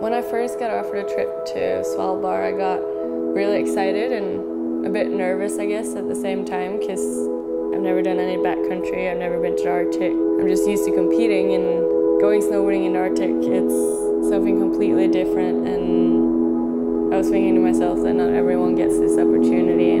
When I first got offered a trip to Svalbard, I got really excited and a bit nervous, I guess, at the same time because I've never done any backcountry, I've never been to the Arctic. I'm just used to competing and going snowboarding in the Arctic, it's something completely different and I was thinking to myself that not everyone gets this opportunity.